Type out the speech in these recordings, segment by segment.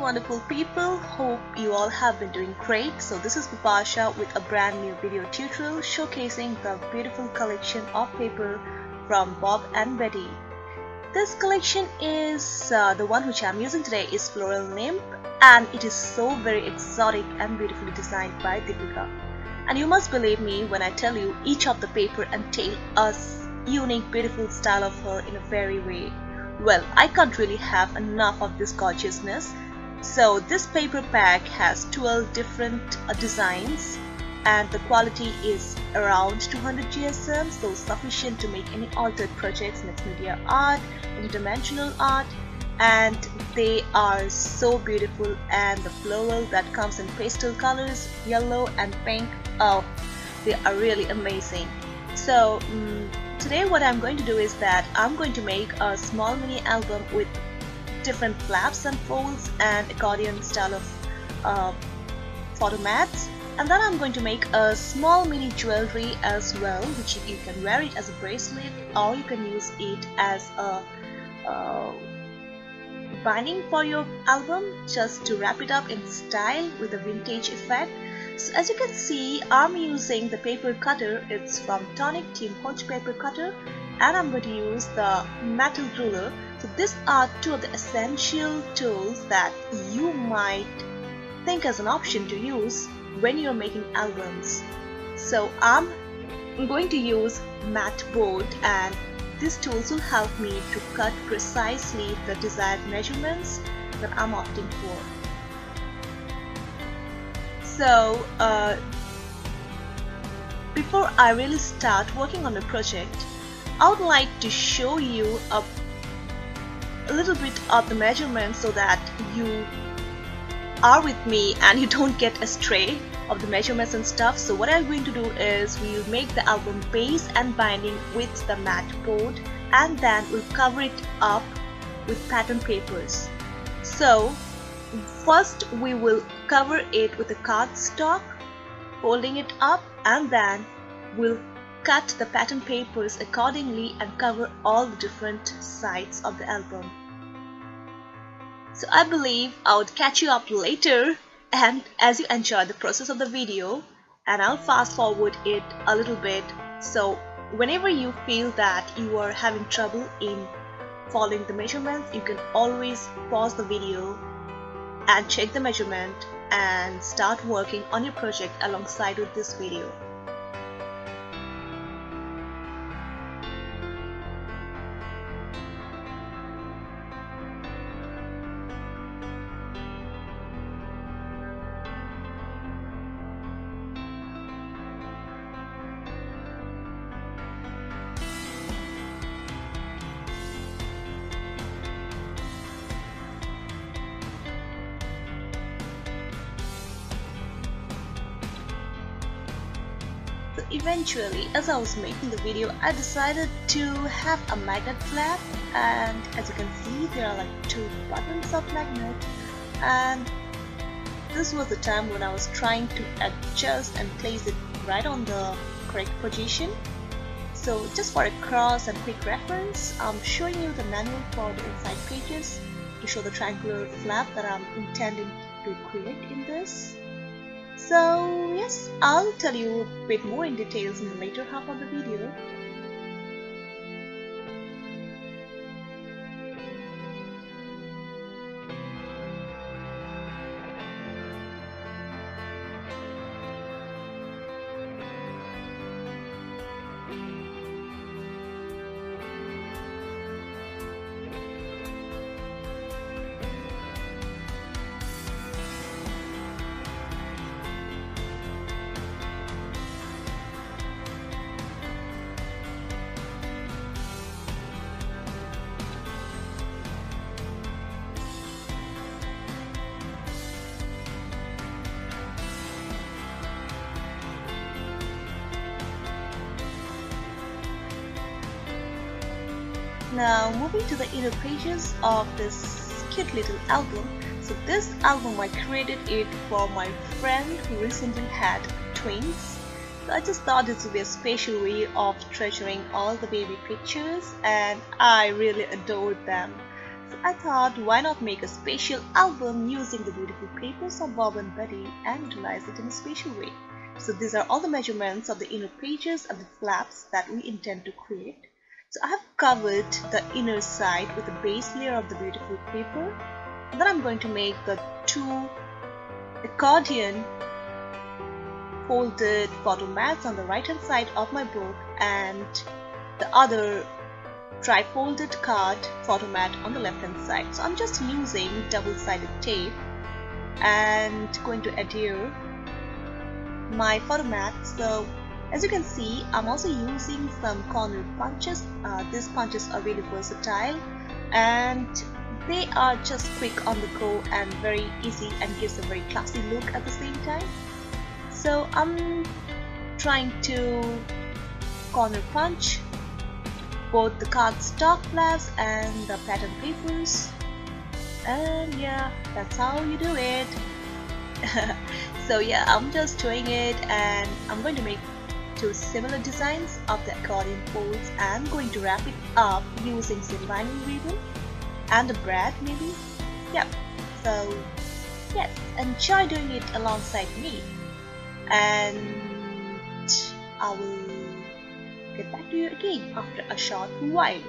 wonderful people. Hope you all have been doing great. So this is Bipasha with a brand new video tutorial showcasing the beautiful collection of paper from Bob and Betty. This collection is uh, the one which I'm using today is Floral Nymph and it is so very exotic and beautifully designed by Deepika. And you must believe me when I tell you each of the paper entail a unique beautiful style of her in a very way. Well, I can't really have enough of this gorgeousness. So this paper pack has 12 different uh, designs and the quality is around 200 GSM so sufficient to make any altered projects, mixed media art, interdimensional art and they are so beautiful and the floral that comes in pastel colors, yellow and pink, oh they are really amazing. So um, Today what I'm going to do is that I'm going to make a small mini album with different flaps and folds and accordion style of uh, photo mats and then I'm going to make a small mini jewelry as well which you can wear it as a bracelet or you can use it as a uh, binding for your album just to wrap it up in style with a vintage effect. So as you can see, I'm using the paper cutter. It's from Tonic Team Hodge paper cutter and I'm going to use the metal ruler. So these are two of the essential tools that you might think as an option to use when you're making albums. So I'm going to use mat board and these tools will help me to cut precisely the desired measurements that I'm opting for so uh, before I really start working on the project I would like to show you a, a little bit of the measurements so that you are with me and you don't get astray of the measurements and stuff. So what I'm going to do is we'll make the album base and binding with the matte board and then we'll cover it up with pattern papers. So First we will cover it with a cardstock, folding it up and then we'll cut the pattern papers accordingly and cover all the different sides of the album. So I believe I would catch you up later and as you enjoy the process of the video and I'll fast forward it a little bit so whenever you feel that you are having trouble in following the measurements you can always pause the video and check the measurement and start working on your project alongside with this video. Eventually as I was making the video I decided to have a magnet flap and as you can see there are like two buttons of magnet and this was the time when I was trying to adjust and place it right on the correct position. So just for a cross and quick reference I'm showing you the manual for the inside pages to show the triangular flap that I'm intending to create in this so yes, I'll tell you a bit more in details in the later half of the video. Now moving to the inner pages of this cute little album. So this album I created it for my friend who recently had twins. So I just thought this would be a special way of treasuring all the baby pictures and I really adored them. So I thought why not make a special album using the beautiful papers of Bob and Betty and utilize it in a special way. So these are all the measurements of the inner pages and the flaps that we intend to create. So I have covered the inner side with a base layer of the beautiful paper. Then I'm going to make the two accordion folded photo mats on the right hand side of my book and the other tri-folded card photo mat on the left hand side. So I'm just using double-sided tape and going to adhere my photo mat. So as you can see, I'm also using some corner punches. Uh, these punches are really versatile and they are just quick on the go and very easy and gives a very classy look at the same time. So I'm trying to corner punch both the cardstock flaps and the pattern papers and yeah that's how you do it so yeah I'm just doing it and I'm going to make similar designs of the accordion folds. I'm going to wrap it up using some lining ribbon and a brad maybe yep. So yes enjoy doing it alongside me. And I will get back to you again after a short while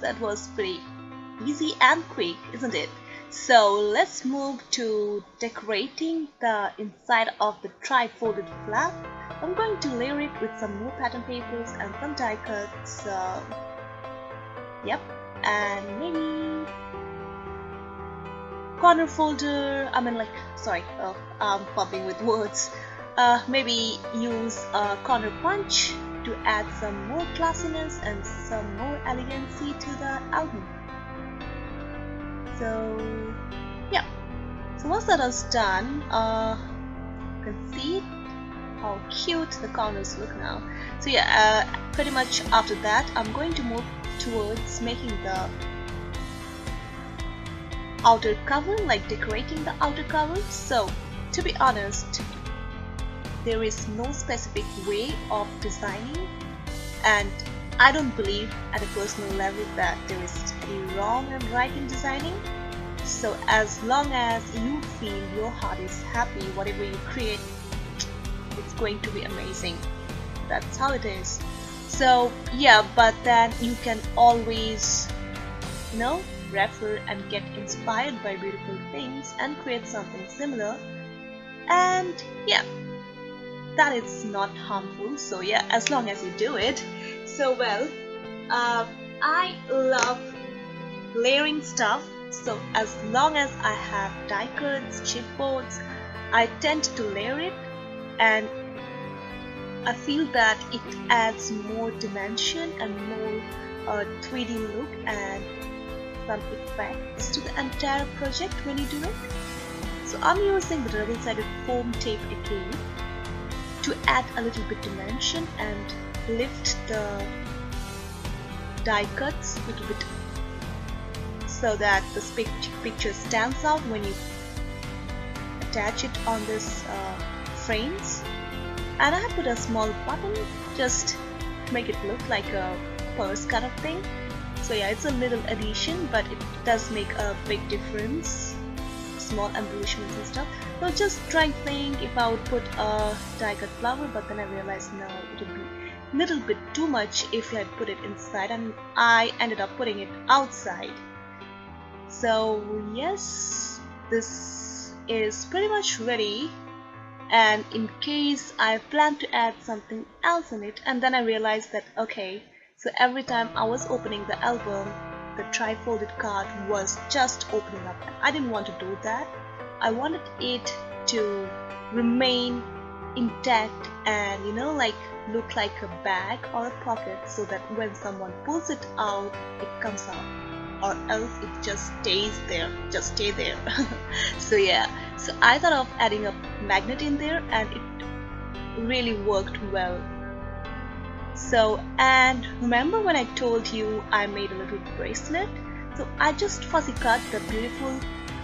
That was pretty easy and quick, isn't it? So let's move to decorating the inside of the tri-folded flap. I'm going to layer it with some more pattern papers and some die cuts. Uh, yep, and maybe corner folder. I mean, like, sorry, uh, I'm bumping with words. Uh, maybe use a corner punch to add some more classiness and some more elegancy to the album. So yeah. So once that is done uh, you can see how cute the corners look now. So yeah uh, pretty much after that I'm going to move towards making the outer cover like decorating the outer cover. So to be honest there is no specific way of designing and I don't believe at a personal level that there is any wrong and right in designing. So as long as you feel your heart is happy, whatever you create, it's going to be amazing. That's how it is. So yeah, but then you can always, you know, refer and get inspired by beautiful things and create something similar. And yeah, that is not harmful. So yeah, as long as you do it, so well. Uh, I love layering stuff so as long as I have die cuts, chipboards, I tend to layer it and I feel that it adds more dimension and more uh, 3D look and some effects to the entire project when you do it. So I'm using the double-sided foam tape again to add a little bit dimension and lift the die cuts a little bit so that this picture stands out when you attach it on this uh, frames. And I have put a small button just to make it look like a purse kind of thing. So yeah it's a little addition but it does make a big difference small embellishments and stuff. I was just trying to think if I would put a die cut flower but then I realized no it would be a little bit too much if I put it inside and I ended up putting it outside. So yes this is pretty much ready. And in case I plan to add something else in it and then I realized that okay so every time I was opening the album the tri-folded card was just opening up. I didn't want to do that. I wanted it to remain intact and you know like look like a bag or a pocket so that when someone pulls it out it comes out. Or else it just stays there just stay there. So yeah. So I thought of adding a magnet in there and it really worked well so and remember when I told you I made a little bracelet so I just fussy cut the beautiful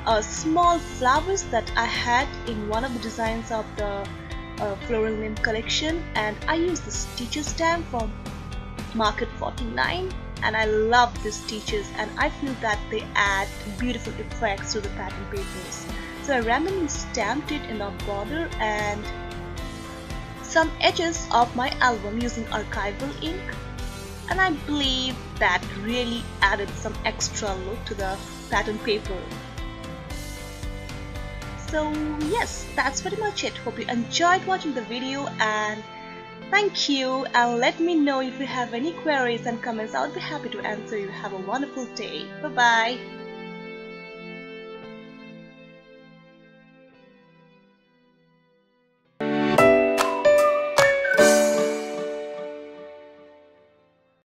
uh, small flowers that I had in one of the designs of the uh, floral nymph collection and I use the stitches stamp from Market 49 and I love these stitches and I feel that they add beautiful effects to the pattern papers. So I randomly stamped it in the border and some edges of my album using archival ink and I believe that really added some extra look to the pattern paper. So yes that's pretty much it. Hope you enjoyed watching the video and thank you and let me know if you have any queries and comments. I'll be happy to answer you. Have a wonderful day. Bye bye